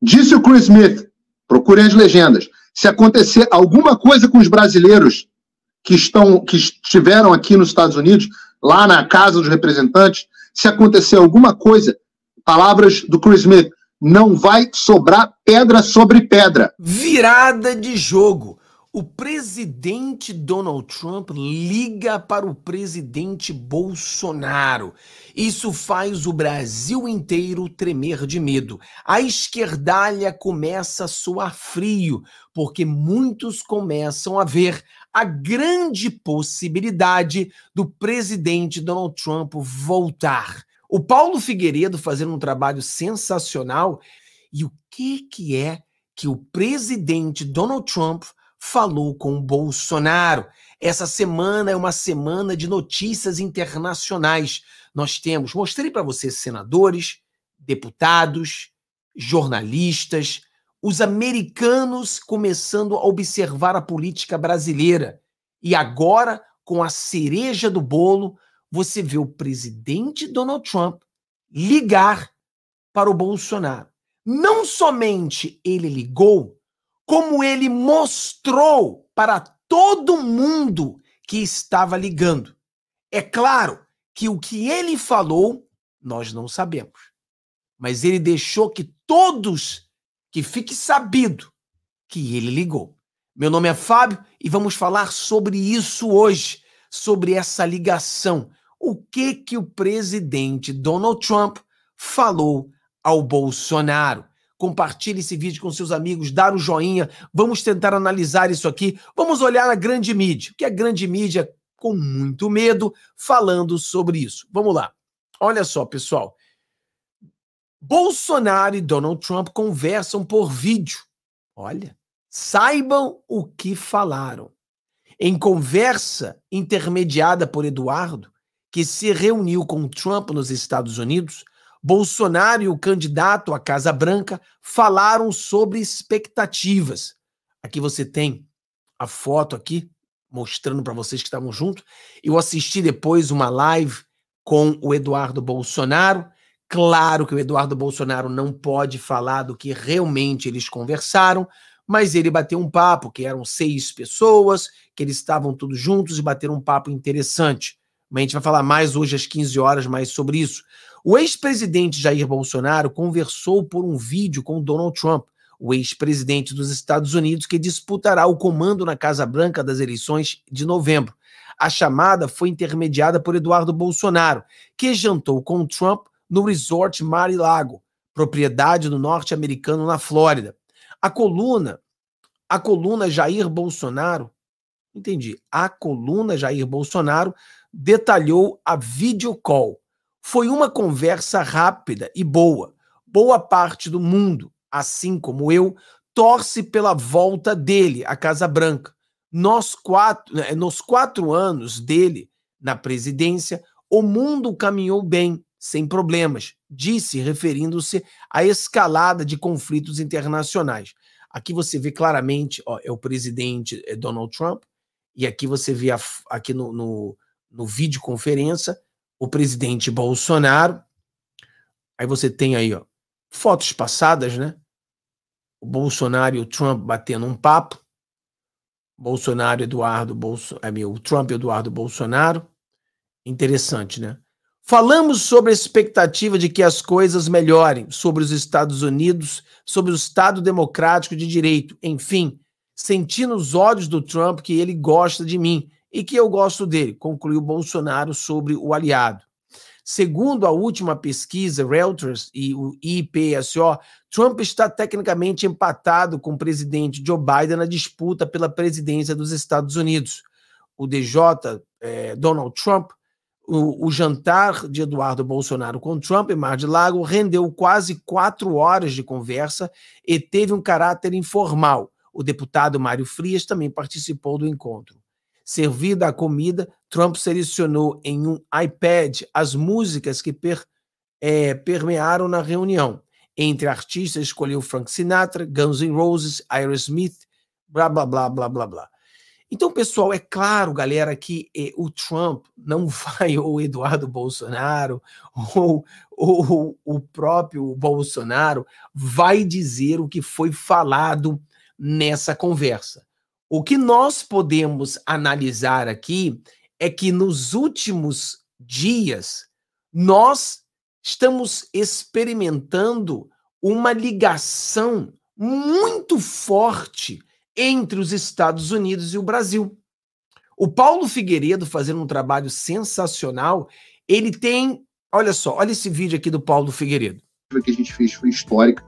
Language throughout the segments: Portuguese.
Disse o Chris Smith, procurem as legendas. Se acontecer alguma coisa com os brasileiros que estão que estiveram aqui nos Estados Unidos, lá na Casa dos Representantes, se acontecer alguma coisa, palavras do Chris Smith, não vai sobrar pedra sobre pedra. Virada de jogo. O presidente Donald Trump liga para o presidente Bolsonaro. Isso faz o Brasil inteiro tremer de medo. A esquerdalha começa a soar frio, porque muitos começam a ver a grande possibilidade do presidente Donald Trump voltar. O Paulo Figueiredo fazendo um trabalho sensacional. E o que, que é que o presidente Donald Trump falou com o Bolsonaro? Essa semana é uma semana de notícias internacionais. Nós temos, mostrei para vocês, senadores, deputados, jornalistas, os americanos começando a observar a política brasileira. E agora, com a cereja do bolo, você vê o presidente Donald Trump ligar para o Bolsonaro. Não somente ele ligou, como ele mostrou para todo mundo que estava ligando. É claro que o que ele falou, nós não sabemos. Mas ele deixou que todos, que fique sabido que ele ligou. Meu nome é Fábio e vamos falar sobre isso hoje, sobre essa ligação o que que o presidente Donald Trump falou ao Bolsonaro. Compartilhe esse vídeo com seus amigos, dar o joinha. Vamos tentar analisar isso aqui. Vamos olhar a grande mídia, que é a grande mídia com muito medo falando sobre isso. Vamos lá. Olha só, pessoal. Bolsonaro e Donald Trump conversam por vídeo. Olha, saibam o que falaram. Em conversa intermediada por Eduardo, que se reuniu com Trump nos Estados Unidos, Bolsonaro e o candidato à Casa Branca falaram sobre expectativas. Aqui você tem a foto aqui mostrando para vocês que estavam juntos. Eu assisti depois uma live com o Eduardo Bolsonaro. Claro que o Eduardo Bolsonaro não pode falar do que realmente eles conversaram, mas ele bateu um papo, que eram seis pessoas, que eles estavam todos juntos e bateram um papo interessante. Mas a gente vai falar mais hoje às 15 horas mais sobre isso. O ex-presidente Jair Bolsonaro conversou por um vídeo com Donald Trump, o ex-presidente dos Estados Unidos, que disputará o comando na Casa Branca das eleições de novembro. A chamada foi intermediada por Eduardo Bolsonaro, que jantou com Trump no resort Mar-a-Lago, propriedade do norte-americano na Flórida. A coluna, a coluna Jair Bolsonaro, entendi, a coluna Jair Bolsonaro detalhou a videocall. Foi uma conversa rápida e boa. Boa parte do mundo, assim como eu, torce pela volta dele à Casa Branca. Nós quatro, né, nos quatro anos dele na presidência, o mundo caminhou bem, sem problemas, disse, referindo-se à escalada de conflitos internacionais. Aqui você vê claramente, ó, é o presidente é Donald Trump, e aqui você vê a, aqui no, no, no videoconferência, o presidente Bolsonaro. Aí você tem aí, ó, fotos passadas, né? O Bolsonaro e o Trump batendo um papo. Bolsonaro, Eduardo, Bolso... é meu, Trump Eduardo Bolsonaro. Interessante, né? Falamos sobre a expectativa de que as coisas melhorem, sobre os Estados Unidos, sobre o Estado democrático de direito, enfim, sentindo os ódios do Trump que ele gosta de mim e que eu gosto dele, concluiu Bolsonaro sobre o aliado. Segundo a última pesquisa, Reuters e o IPSO, Trump está tecnicamente empatado com o presidente Joe Biden na disputa pela presidência dos Estados Unidos. O DJ, é, Donald Trump, o, o, jantar de Eduardo Bolsonaro com Trump em Mar de Lago rendeu quase quatro horas de conversa e teve um caráter informal. O deputado Mário Frias também participou do encontro. Servida a comida, Trump selecionou em um iPad as músicas que per, é, permearam na reunião. Entre artistas, escolheu Frank Sinatra, Guns N' Roses, Aerosmith, blá, blá, blá, blá, blá, blá. Então, pessoal, é claro, galera, que eh, o Trump não vai, ou o Eduardo Bolsonaro, ou, ou o próprio Bolsonaro, vai dizer o que foi falado nessa conversa. O que nós podemos analisar aqui é que nos últimos dias nós estamos experimentando uma ligação muito forte entre os Estados Unidos e o Brasil. O Paulo Figueiredo, fazendo um trabalho sensacional, ele tem. Olha só, olha esse vídeo aqui do Paulo Figueiredo. O que a gente fez foi histórica.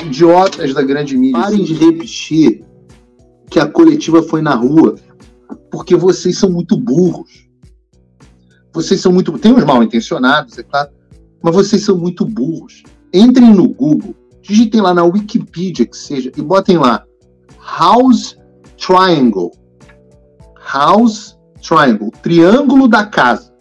Idiotas da grande mídia. Parem de repetir que a coletiva foi na rua, porque vocês são muito burros. Vocês são muito. Tem uns mal intencionados, é claro, mas vocês são muito burros. Entrem no Google, digitem lá na Wikipedia que seja e botem lá House Triangle. House Triangle, triângulo da casa.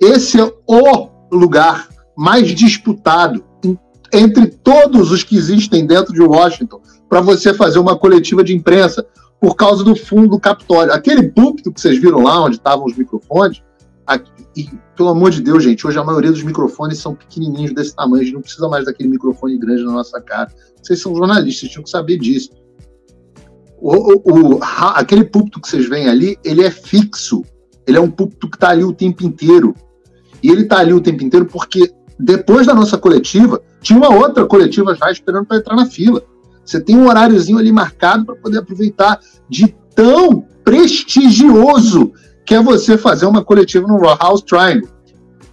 Esse é o lugar mais disputado entre todos os que existem dentro de Washington para você fazer uma coletiva de imprensa por causa do fundo do Capitólio. Aquele púlpito que vocês viram lá, onde estavam os microfones, aqui, e, pelo amor de Deus, gente, hoje a maioria dos microfones são pequenininhos desse tamanho, a gente não precisa mais daquele microfone grande na nossa cara. Vocês são jornalistas, tinham que saber disso. O, o, o, aquele púlpito que vocês veem ali, ele é fixo. Ele é um púlpito que está ali o tempo inteiro. E ele está ali o tempo inteiro porque depois da nossa coletiva, tinha uma outra coletiva já esperando para entrar na fila. Você tem um horáriozinho ali marcado para poder aproveitar de tão prestigioso que é você fazer uma coletiva no House Triangle.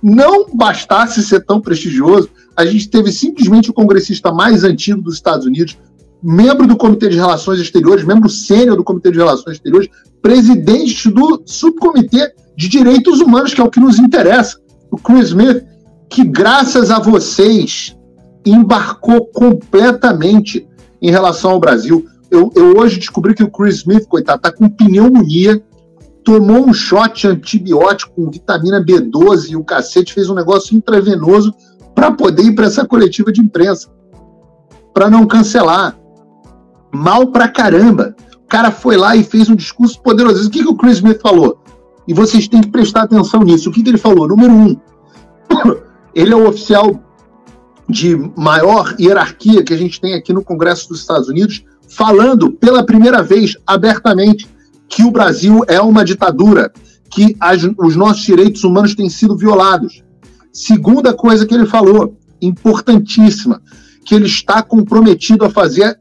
Não bastasse ser tão prestigioso, a gente teve simplesmente o congressista mais antigo dos Estados Unidos, membro do Comitê de Relações Exteriores, membro sênior do Comitê de Relações Exteriores, presidente do Subcomitê de Direitos Humanos, que é o que nos interessa, o Chris Smith, que graças a vocês embarcou completamente em relação ao Brasil. Eu, eu hoje descobri que o Chris Smith, coitado, está com pneumonia, tomou um shot antibiótico com vitamina B12 e o cacete fez um negócio intravenoso para poder ir para essa coletiva de imprensa, para não cancelar mal pra caramba. O cara foi lá e fez um discurso poderoso. O que, que o Chris Smith falou? E vocês têm que prestar atenção nisso. O que, que ele falou? Número um, ele é o oficial de maior hierarquia que a gente tem aqui no Congresso dos Estados Unidos, falando pela primeira vez abertamente que o Brasil é uma ditadura, que as, os nossos direitos humanos têm sido violados. Segunda coisa que ele falou, importantíssima, que ele está comprometido a fazer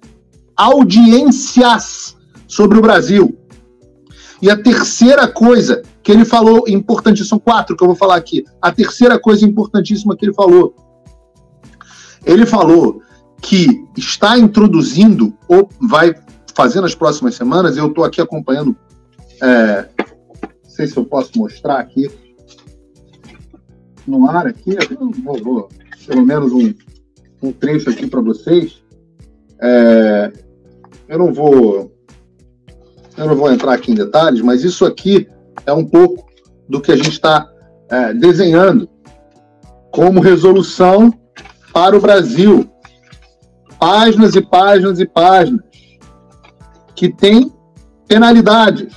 audiências sobre o Brasil. E a terceira coisa que ele falou, importante, são quatro que eu vou falar aqui. A terceira coisa importantíssima que ele falou. Ele falou que está introduzindo, ou vai fazer nas próximas semanas, eu estou aqui acompanhando, é, não sei se eu posso mostrar aqui, no ar aqui, vou, vou pelo menos um, um trecho aqui para vocês. É, eu não vou eu não vou entrar aqui em detalhes, mas isso aqui é um pouco do que a gente está é, desenhando como resolução para o Brasil. Páginas e páginas e páginas que tem penalidades.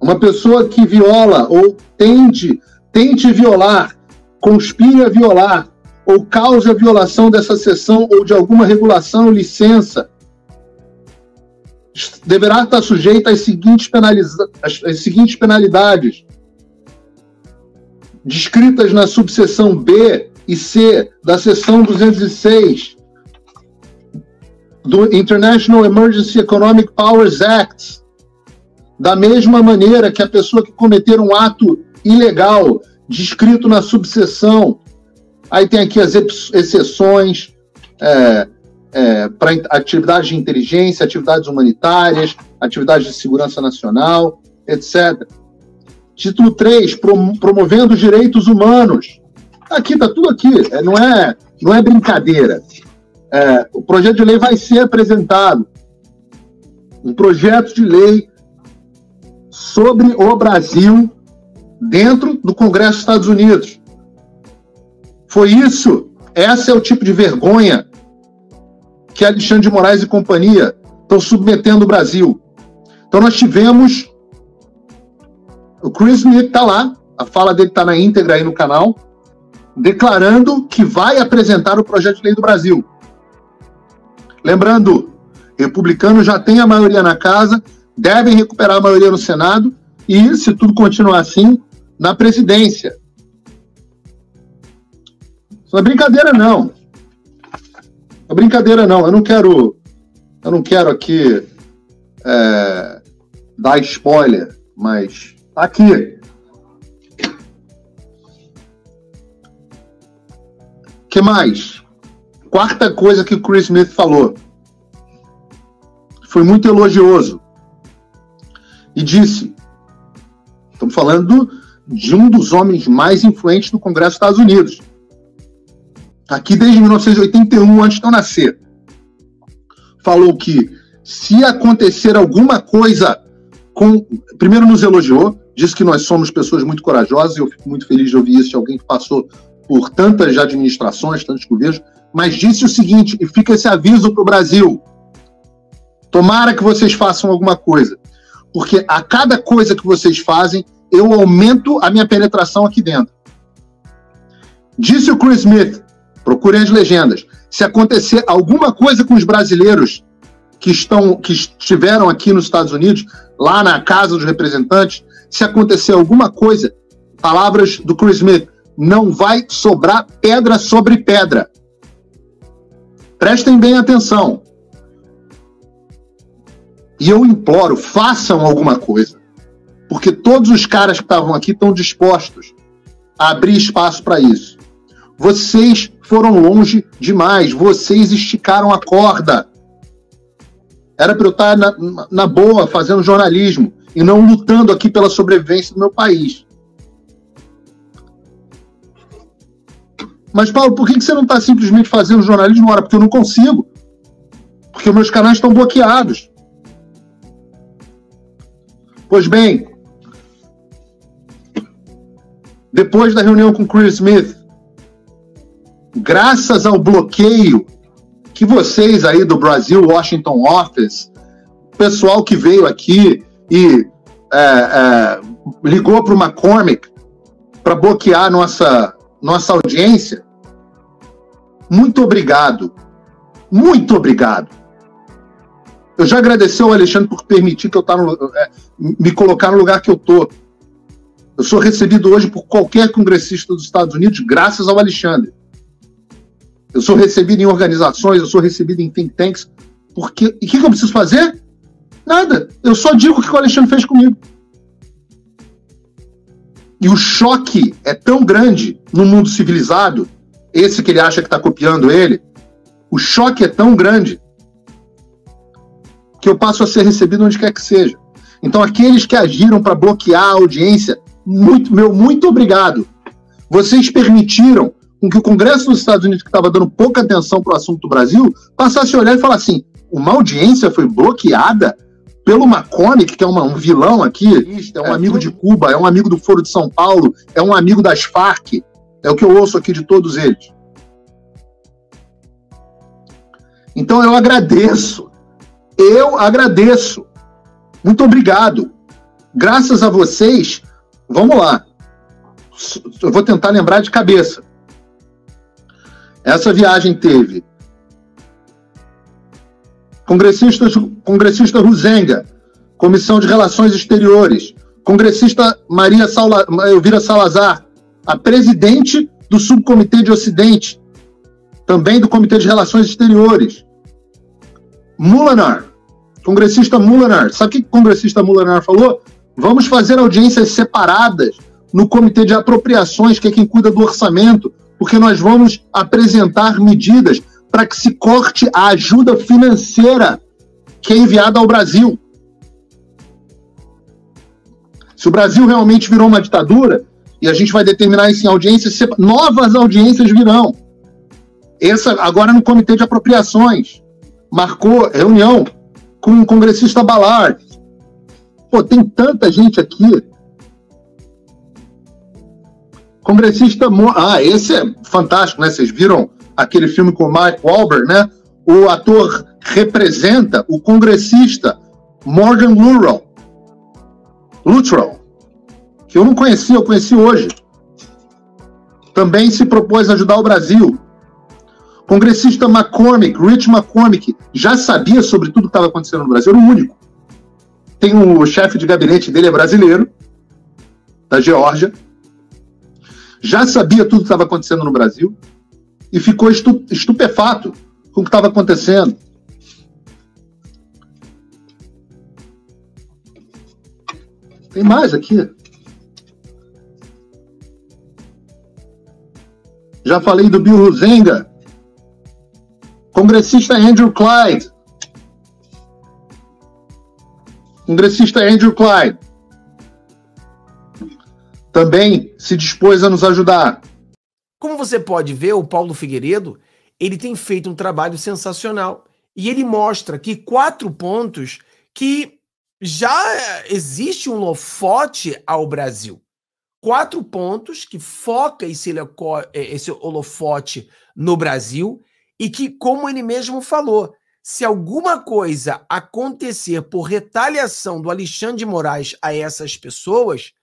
Uma pessoa que viola ou tente, tente violar, conspire a violar ou cause a violação dessa sessão ou de alguma regulação ou licença deverá estar sujeita às seguintes, penaliza às, seguintes penalidades, descritas na subseção B e C da seção 206 do International Emergency Economic Powers Act, da mesma maneira que a pessoa que cometer um ato ilegal descrito na subseção, aí tem aqui as exceções, é, é, para atividades de inteligência, atividades humanitárias, atividades de segurança nacional, etc. Título 3, promovendo os direitos humanos. Aqui está tudo aqui, é, não, é, não é brincadeira. É, o projeto de lei vai ser apresentado. Um projeto de lei sobre o Brasil dentro do Congresso dos Estados Unidos. Foi isso. Essa é o tipo de vergonha que Alexandre de Moraes e companhia estão submetendo o Brasil. Então nós tivemos o Chris Smith está lá, a fala dele está na íntegra aí no canal, declarando que vai apresentar o projeto de lei do Brasil. Lembrando, republicanos já têm a maioria na casa, devem recuperar a maioria no Senado e, se tudo continuar assim, na presidência. Isso não é brincadeira, não. É brincadeira, não. Eu não quero. Eu não quero aqui é, dar spoiler, mas tá aqui. que mais? Quarta coisa que o Chris Smith falou. Foi muito elogioso. E disse: estamos falando de um dos homens mais influentes do Congresso dos Estados Unidos. Aqui desde 1981, antes de eu nascer. Falou que se acontecer alguma coisa com. Primeiro nos elogiou, disse que nós somos pessoas muito corajosas, e eu fico muito feliz de ouvir isso de alguém que passou por tantas administrações, tantos governos, mas disse o seguinte, e fica esse aviso para o Brasil: tomara que vocês façam alguma coisa, porque a cada coisa que vocês fazem, eu aumento a minha penetração aqui dentro. Disse o Chris Smith, procurem as legendas, se acontecer alguma coisa com os brasileiros que estão que estiveram aqui nos Estados Unidos, lá na Casa dos Representantes, se acontecer alguma coisa, palavras do Chris Smith, não vai sobrar pedra sobre pedra. Prestem bem atenção. E eu imploro, façam alguma coisa. Porque todos os caras que estavam aqui estão dispostos a abrir espaço para isso. Vocês foram longe demais. Vocês esticaram a corda. Era para eu estar na, na boa, fazendo jornalismo e não lutando aqui pela sobrevivência do meu país. Mas, Paulo, por que você não está simplesmente fazendo jornalismo agora? Porque eu não consigo. Porque meus canais estão bloqueados. Pois bem, depois da reunião com Chris Smith, graças ao bloqueio que vocês aí do Brasil Washington Office, pessoal que veio aqui e é, é, ligou para uma McCormick para bloquear nossa nossa audiência, muito obrigado. Muito obrigado. Eu já agradeci ao Alexandre por permitir que eu tá no, é, me colocar no lugar que eu tô. Eu sou recebido hoje por qualquer congressista dos Estados Unidos graças ao Alexandre. Eu sou recebido em organizações, eu sou recebido em think tanks. Porque, e o que, que eu preciso fazer? Nada. Eu só digo o que o Alexandre fez comigo. E o choque é tão grande no mundo civilizado, esse que ele acha que está copiando ele, o choque é tão grande que eu passo a ser recebido onde quer que seja. Então, aqueles que agiram para bloquear a audiência, muito, meu muito obrigado. Vocês permitiram com que o Congresso dos Estados Unidos, que estava dando pouca atenção para o assunto do Brasil, passasse a olhar e falar assim: uma audiência foi bloqueada pelo McCormick, que é uma, um vilão aqui, é um é, amigo de Cuba, é um amigo do Foro de São Paulo, é um amigo das Farc, é o que eu ouço aqui de todos eles. Então eu agradeço, eu agradeço, muito obrigado. Graças a vocês, vamos lá, eu vou tentar lembrar de cabeça. Essa viagem teve congressista, congressista Ruzenga, Comissão de Relações Exteriores, congressista Maria Elvira Salazar, a presidente do Subcomitê de Ocidente, também do Comitê de Relações Exteriores. Mulanar, congressista Mulanar. Sabe o que o congressista Mulanar falou? Vamos fazer audiências separadas no Comitê de Apropriações, que é quem cuida do orçamento, porque nós vamos apresentar medidas para que se corte a ajuda financeira que é enviada ao Brasil. Se o Brasil realmente virou uma ditadura, e a gente vai determinar isso em audiências, novas audiências virão. Essa agora no Comitê de Apropriações. Marcou reunião com o congressista Ballard. Pô, tem tanta gente aqui. Congressista. Mo ah, esse é fantástico, né? Vocês viram aquele filme com o Mike Wahlberg, né? O ator representa o congressista Morgan Luttrell, Luttrell, que eu não conhecia, eu conheci hoje, também se propôs a ajudar o Brasil. Congressista McCormick, Rich McCormick, já sabia sobre tudo que estava acontecendo no Brasil, era o único. Tem o chefe de gabinete dele, é brasileiro, da Geórgia, já sabia tudo que estava acontecendo no Brasil e ficou estu estupefato com o que estava acontecendo. Tem mais aqui. Já falei do Bill Ruzenga. Congressista Andrew Clyde. Congressista Andrew Clyde. Também se dispôs a nos ajudar. Como você pode ver, o Paulo Figueiredo, ele tem feito um trabalho sensacional. E ele mostra que quatro pontos que já existe um lofote ao Brasil. Quatro pontos que foca esse, esse holofote no Brasil e que, como ele mesmo falou, se alguma coisa acontecer por retaliação do Alexandre de Moraes a essas pessoas,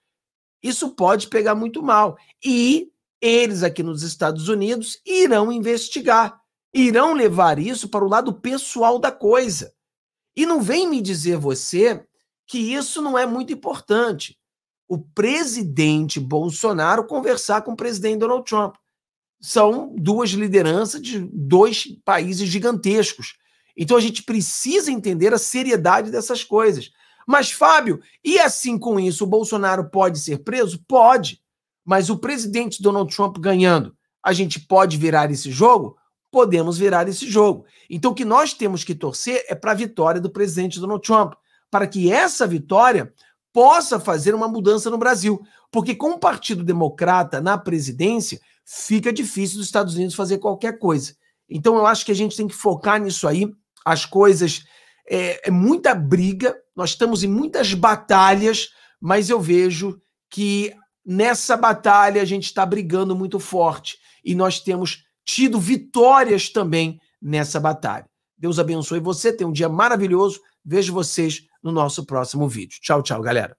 isso pode pegar muito mal. E eles aqui nos Estados Unidos irão investigar, irão levar isso para o lado pessoal da coisa. E não vem me dizer você que isso não é muito importante. O presidente Bolsonaro conversar com o presidente Donald Trump. São duas lideranças de dois países gigantescos. Então a gente precisa entender a seriedade dessas coisas. Mas, Fábio, e assim com isso, o Bolsonaro pode ser preso? Pode. Mas o presidente Donald Trump ganhando, a gente pode virar esse jogo? podemos virar esse jogo. Então, o que nós temos que torcer é para a vitória do presidente Donald Trump, para que essa vitória possa fazer uma mudança no Brasil. Porque com o Partido Democrata na presidência, fica difícil dos Estados Unidos fazer qualquer coisa. Então, eu acho que a gente tem que focar nisso aí. As coisas. É, é muita briga, nós estamos em muitas batalhas, mas eu vejo que nessa batalha a gente está brigando muito forte e nós temos tido vitórias também nessa batalha. Deus abençoe você, tenha um dia maravilhoso. Vejo vocês no nosso próximo vídeo. Tchau, tchau, galera.